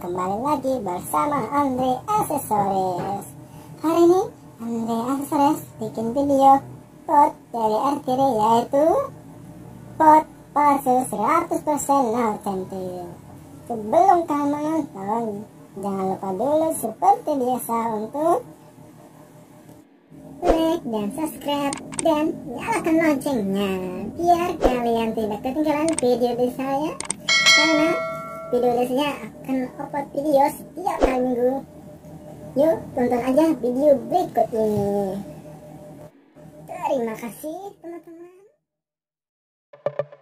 Kembali lagi bersama Andre Aksesoris. Hari ini Andre Aksesoris bikin video pot dari Artiri yaitu pot palsu 100% no centil. Sebelum kalian menonton, jangan lupa dulu seperti biasa untuk like dan subscribe dan nyalakan loncengnya biar kalian tidak ketinggalan video dari saya karena video biasanya akan upload video setiap hari minggu. Yuk tonton aja video berikut ini terima kasih Thank you.